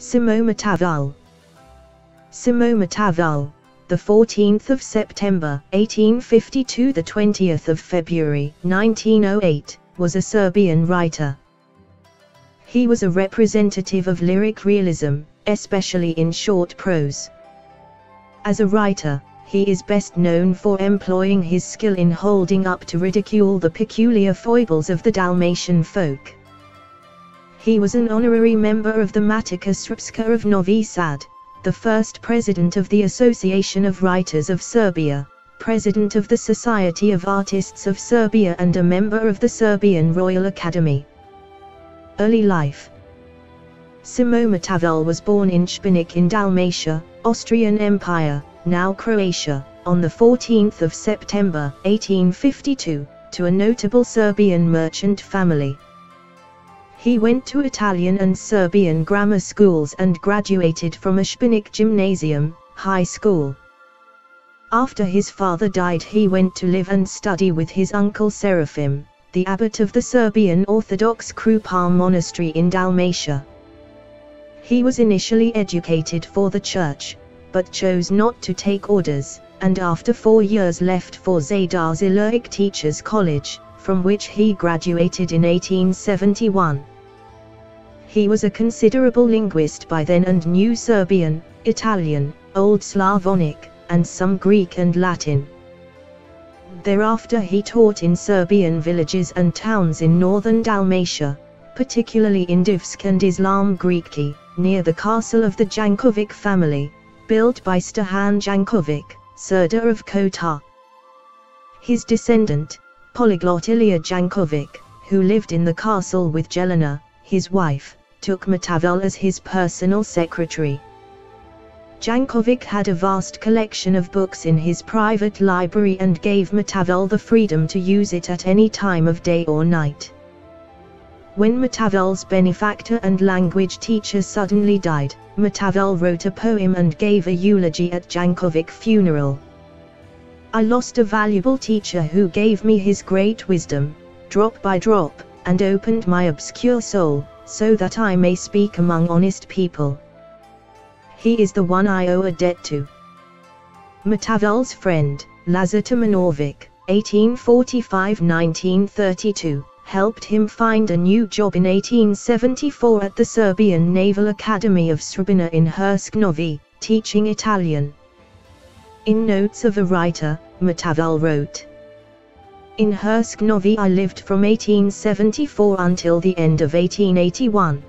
Simon Matavulj. Simon Matavulj, the 14th of September 1852 the 20th of February 1908 was a Serbian writer. He was a representative of lyric realism, especially in short prose. As a writer, he is best known for employing his skill in holding up to ridicule the peculiar foibles of the Dalmatian folk. He was an honorary member of the Matica Srpska of Novi Sad, the first president of the Association of Writers of Serbia, president of the Society of Artists of Serbia and a member of the Serbian Royal Academy. Early life Simo Matavulj was born in Šibenik in Dalmatia, Austrian Empire, now Croatia, on the 14th of September 1852, to a notable Serbian merchant family. He went to Italian and Serbian grammar schools and graduated from a Šibenik Gymnasium, high school. After his father died he went to live and study with his uncle Seraphim, the abbot of the Serbian Orthodox Krupa monastery in Dalmatia. He was initially educated for the church, but chose not to take orders, and after four years left for Zadar Zilurik Teachers College, from which he graduated in 1871. He was a considerable linguist by then and knew Serbian, Italian, Old Slavonic, and some Greek and Latin. Thereafter he taught in Serbian villages and towns in northern Dalmatia, particularly in Divsk and Islam Grčki, near the castle of the Jankovic family, built by Stojan Jankovic, Serdar of Kota. His descendant, polyglot Ilija Jankovic, who lived in the castle with Jelena, his wife, took Matavulj as his personal secretary. Jankovic had a vast collection of books in his private library and gave Matavulj the freedom to use it at any time of day or night. When Matavulj's benefactor and language teacher suddenly died, Matavulj wrote a poem and gave a eulogy at Jankovic's funeral. I lost a valuable teacher who gave me his great wisdom, drop by drop, and opened my obscure soul, so that I may speak among honest people he is the one I owe a debt to. Matavulj's friend, Lazar Tomanovic, 1845-1932, helped him find a new job in 1874 at the Serbian Naval Academy of Srbina in Herceg Novi, teaching Italian. In Notes of a Writer, Matavulj wrote, In Herceg Novi I lived from 1874 until the end of 1881.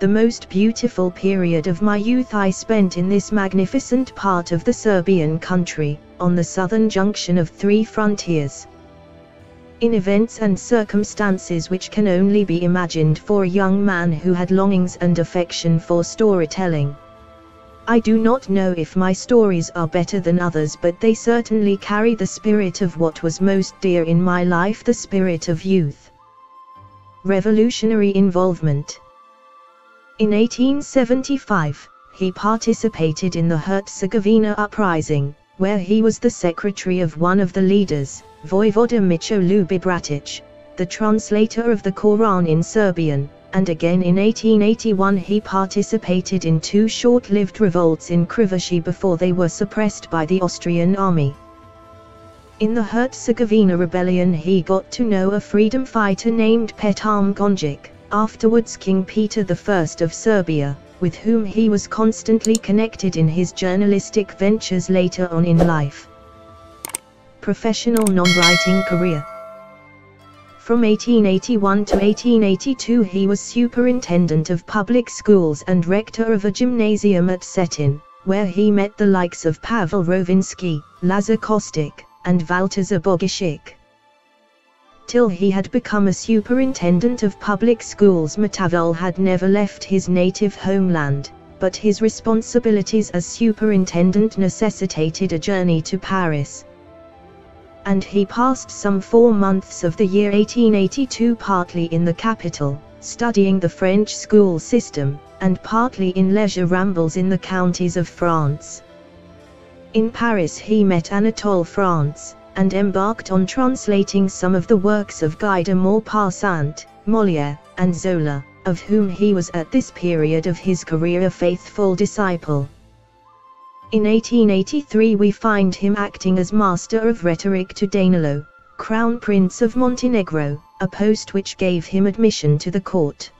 The most beautiful period of my youth I spent in this magnificent part of the Serbian country, on the southern junction of three frontiers. In events and circumstances which can only be imagined for a young man who had longings and affection for storytelling. I do not know if my stories are better than others but they certainly carry the spirit of what was most dear in my life the spirit of youth. Revolutionary involvement in 1875, he participated in the Herzegovina uprising, where he was the secretary of one of the leaders, Vojvoda Mićo Ljubibratić, the translator of the Quran in Serbian, and again in 1881 he participated in two short-lived revolts in Krivošije before they were suppressed by the Austrian army. In the Herzegovina rebellion he got to know a freedom fighter named Petar Mrkonjić, afterwards King Peter I of Serbia, with whom he was constantly connected in his journalistic ventures later on in life. Professional non-writing career From 1881 to 1882 he was superintendent of public schools and rector of a gymnasium at Cetinje, where he met the likes of Pavel Rovinski, Lazar Kostic, and Valtazar Bogišić till he had become a superintendent of public schools Matavulj had never left his native homeland, but his responsibilities as superintendent necessitated a journey to Paris. And he passed some four months of the year 1882 partly in the capital, studying the French school system, and partly in leisure rambles in the counties of France. In Paris he met Anatole France, and embarked on translating some of the works of Guy de Maupassant, Molière, and Zola, of whom he was at this period of his career a faithful disciple. In 1883 we find him acting as Master of Rhetoric to Danilo, Crown Prince of Montenegro, a post which gave him admission to the court.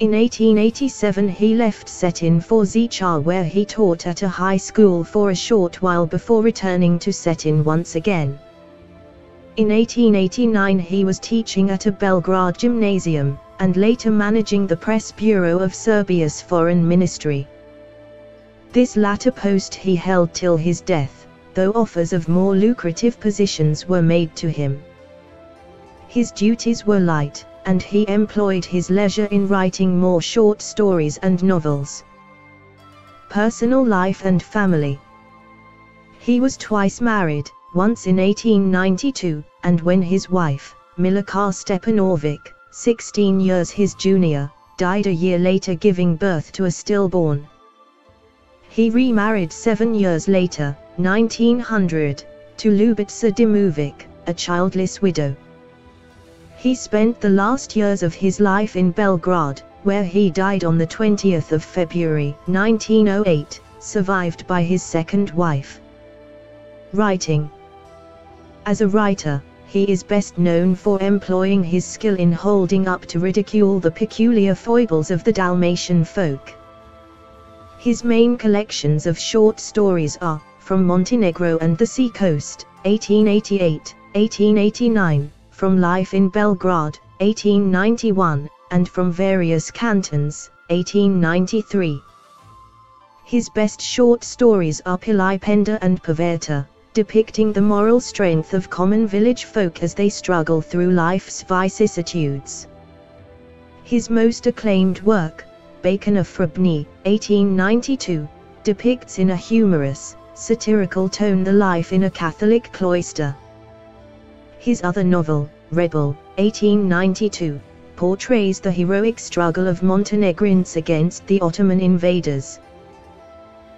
In 1887 he left Cetinje for Zichar where he taught at a high school for a short while before returning to Cetinje once again. In 1889 he was teaching at a Belgrade gymnasium, and later managing the press bureau of Serbia's foreign ministry. This latter post he held till his death, though offers of more lucrative positions were made to him. His duties were light, and he employed his leisure in writing more short stories and novels. Personal life and family. He was twice married, once in 1892, and when his wife, Milica Stepanovic, 16 years his junior, died a year later giving birth to a stillborn. He remarried seven years later, 1900, to Ljubica Dimovic, a childless widow. He spent the last years of his life in Belgrade, where he died on the 20th of February 1908, survived by his second wife. Writing As a writer, he is best known for employing his skill in holding up to ridicule the peculiar foibles of the Dalmatian folk. His main collections of short stories are, From Montenegro and the Sea Coast, 1888, 1889, from Life in Belgrade, 1891, and From Various Cantons, 1893. His best short stories are Pilipenda and Poverta, depicting the moral strength of common village folk as they struggle through life's vicissitudes. His most acclaimed work, Bakonja fra-Brne, 1892, depicts in a humorous, satirical tone the life in a Catholic cloister. His other novel, Rebel, 1892, portrays the heroic struggle of Montenegrins against the Ottoman invaders.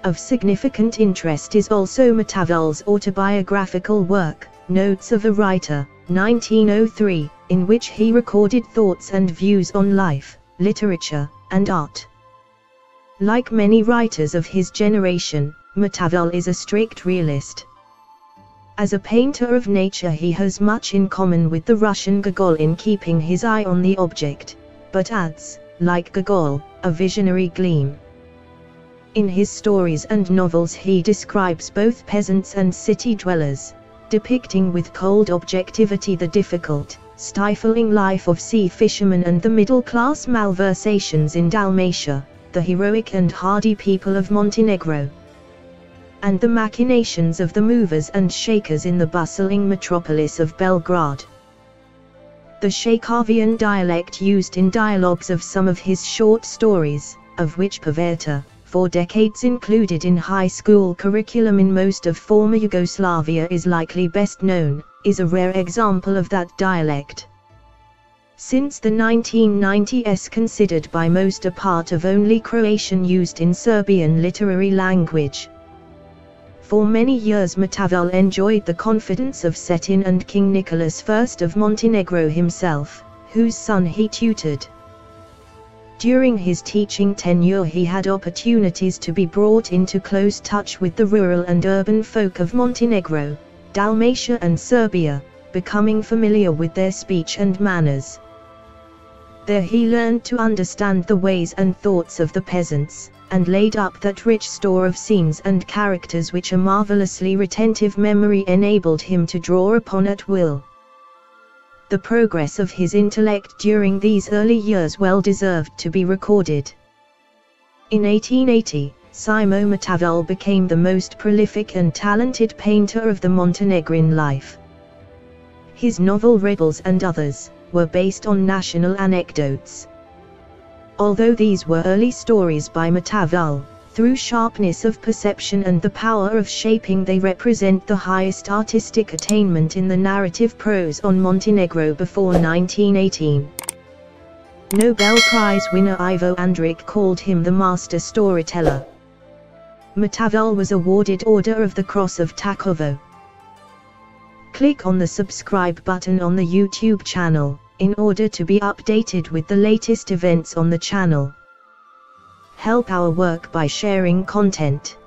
Of significant interest is also Matavulj's autobiographical work, Notes of a Writer, 1903, in which he recorded thoughts and views on life, literature, and art. Like many writers of his generation, Matavulj is a strict realist. As a painter of nature he has much in common with the Russian Gogol in keeping his eye on the object, but adds, like Gogol, a visionary gleam. In his stories and novels he describes both peasants and city dwellers, depicting with cold objectivity the difficult, stifling life of sea fishermen and the middle-class malversations in Dalmatia, the heroic and hardy people of Montenegro and the machinations of the movers and shakers in the bustling metropolis of Belgrade. The Chakavian dialect used in dialogues of some of his short stories, of which Poverta, for decades included in high school curriculum in most of former Yugoslavia is likely best known, is a rare example of that dialect. Since the 1990s considered by most a part of only Croatian used in Serbian literary language. For many years Matavulj enjoyed the confidence of Cetinje and King Nicholas I of Montenegro himself, whose son he tutored. During his teaching tenure he had opportunities to be brought into close touch with the rural and urban folk of Montenegro, Dalmatia and Serbia, becoming familiar with their speech and manners. There he learned to understand the ways and thoughts of the peasants, and laid up that rich store of scenes and characters which a marvelously retentive memory enabled him to draw upon at will. The progress of his intellect during these early years well deserved to be recorded. In 1880, Simo Matavulj became the most prolific and talented painter of the Montenegrin life. His novel Rebels and Others, were based on national anecdotes. Although these were early stories by Matavulj, through sharpness of perception and the power of shaping they represent the highest artistic attainment in the narrative prose on Montenegro before 1918. Nobel Prize winner Ivo Andrić called him the master storyteller. Matavulj was awarded Order of the Cross of Takovo. Click on the subscribe button on the YouTube channel in order to be updated with the latest events on the channel. Help our work by sharing content.